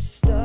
stop.